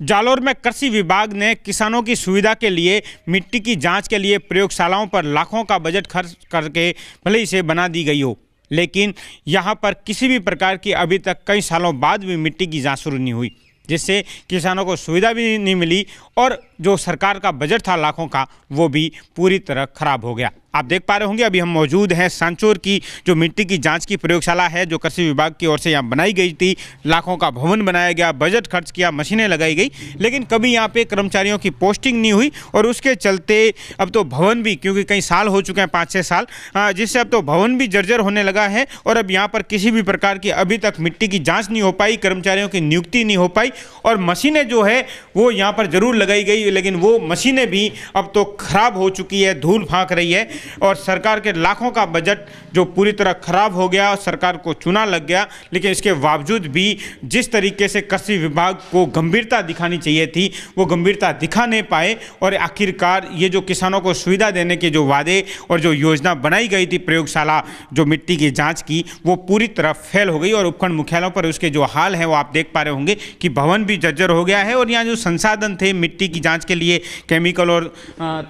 जालोर में कृषि विभाग ने किसानों की सुविधा के लिए, मिट्टी की जाँच के लिए प्रयोगशालाओं पर लाखों का बजट खर्च करके भले इसे बना दी गई हो, लेकिन यहाँ पर किसी भी प्रकार की अभी तक कई सालों बाद भी मिट्टी की जाँच शुरू नहीं हुई, जिससे किसानों को सुविधा भी नहीं मिली और जो सरकार का बजट था लाखों का, वो भी पूरी तरह खराब हो गया। आप देख पा रहे होंगे, अभी हम मौजूद हैं सांचोर की, जो मिट्टी की जाँच की प्रयोगशाला है, जो कृषि विभाग की ओर से यहाँ बनाई गई थी। लाखों का भवन बनाया गया, बजट खर्च किया, मशीनें लगाई गई, लेकिन कभी यहाँ पे कर्मचारियों की पोस्टिंग नहीं हुई और उसके चलते अब तो भवन भी, क्योंकि कई साल हो चुके हैं पाँच छः साल जिससे अब तो भवन भी जर्जर होने लगा है और अब यहाँ पर किसी भी प्रकार की अभी तक मिट्टी की जाँच नहीं हो पाई, कर्मचारियों की नियुक्ति नहीं हो पाई और मशीनें जो है, वो यहाँ पर ज़रूर लगाई गई लेकिन वो मशीनें भी अब तो खराब हो चुकी है, धूल फाँक रही है, और सरकार के लाखों का बजट जो पूरी तरह खराब हो गया और सरकार को चुना लग गया, लेकिन इसके बावजूद भी जिस तरीके से कृषि विभाग को गंभीरता दिखानी चाहिए थी, वो गंभीरता दिखा नहीं पाए, और आखिरकार ये जो किसानों को सुविधा देने के जो वादे और जो योजना बनाई गई थी प्रयोगशाला, जो मिट्टी की जाँच की, वो पूरी तरह फेल हो गई, और उपखंड मुख्यालयों पर उसके जो हाल हैं, वो आप देख पा रहे होंगे कि भवन भी जर्जर हो गया है, और यहाँ जो संसाधन थे, मिट्टी की जाँच के लिए केमिकल और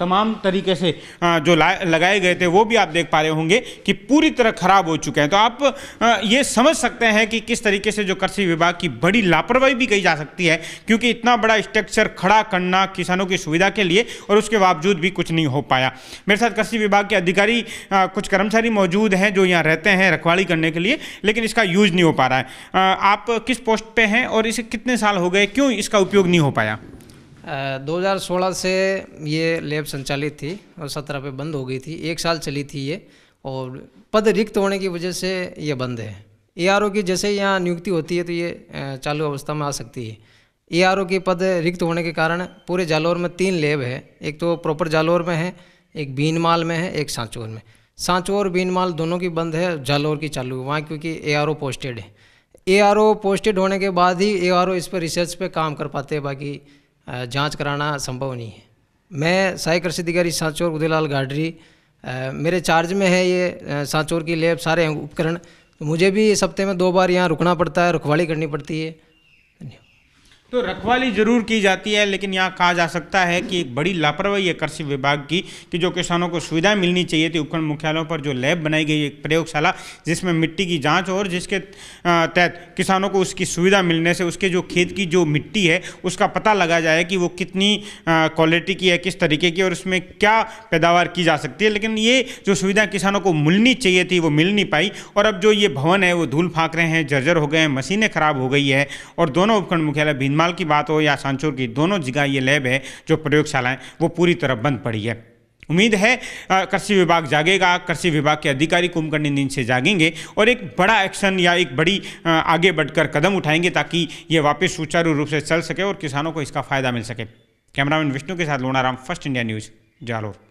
तमाम तरीके से जो लगाए गए थे, वो भी आप देख पा रहे होंगे कि पूरी तरह खराब हो चुके हैं। तो आप ये समझ सकते हैं कि किस तरीके से जो कृषि विभाग की बड़ी लापरवाही भी कही जा सकती है, क्योंकि इतना बड़ा स्ट्रक्चर खड़ा करना किसानों की सुविधा के लिए और उसके बावजूद भी कुछ नहीं हो पाया। मेरे साथ कृषि विभाग के अधिकारी कुछ कर्मचारी मौजूद हैं जो यहाँ रहते हैं रखवाली करने के लिए, लेकिन इसका यूज़ नहीं हो पा रहा है। आप किस पोस्ट पे हैं और इसे कितने साल हो गए? क्यों इसका उपयोग नहीं हो पाया? 2016 से ये लैब संचालित थी और सत्रह पे बंद हो गई थी। एक साल चली थी ये और पद रिक्त होने की वजह से ये बंद है। ए की जैसे यहाँ नियुक्ति होती है तो ये चालू अवस्था में आ सकती है। ए के पद रिक्त होने के कारण पूरे जालौर में तीन लैब है। एक तो प्रॉपर जालौर में है, एक बीनमाल में है, एक सांचौर में। सांचौर, बीनमाल दोनों की बंद है, जालौर की चालू वहाँ क्योंकि एआरओ पोस्टेड है। एआरओ पोस्टेड होने के बाद ही एआरओ इस पर रिसर्च पे काम कर पाते हैं, बाकी जाँच कराना संभव नहीं है। मैं सहायक कृषि अधिकारी सांचौर, उदयलाल गाडरी मेरे चार्ज में है ये सांचौर की लैब सारे उपकरण। मुझे भी इस हफ़्ते में दो बार यहाँ रुकना पड़ता है, रुखवाली करनी पड़ती है। तो रखवाली ज़रूर की जाती है, लेकिन यहाँ कहा जा सकता है कि एक बड़ी लापरवाही है कृषि विभाग की कि जो किसानों को सुविधा मिलनी चाहिए थी, उपखंड मुख्यालयों पर जो लैब बनाई गई, एक प्रयोगशाला जिसमें मिट्टी की जाँच और जिसके तहत किसानों को उसकी सुविधा मिलने से उसके जो खेत की जो मिट्टी है, उसका पता लगा जाए कि वो कितनी क्वालिटी की है, किस तरीके की और उसमें क्या पैदावार की जा सकती है। लेकिन ये जो सुविधा किसानों को मिलनी चाहिए थी, वो मिल नहीं पाई और अब जो ये भवन है, वो धूल फाँक रहे हैं, जर्जर हो गए हैं, मशीनें खराब हो गई है और दोनों उपखंड मुख्यालय भीन इस्तेमाल की बात हो या सांचोर की, दोनों जगह ये लैब है जो प्रयोगशालाएँ, वो पूरी तरह बंद पड़ी है। उम्मीद है कृषि विभाग जागेगा, कृषि विभाग के अधिकारी कुंभकर्णी नींद से जागेंगे और एक बड़ा एक्शन या एक बड़ी आगे बढ़कर कदम उठाएँगे ताकि ये वापस सुचारू रूप से चल सके और किसानों को इसका फ़ायदा मिल सके। कैमरामैन विष्णु के साथ Lonaram, first India news, Jalore.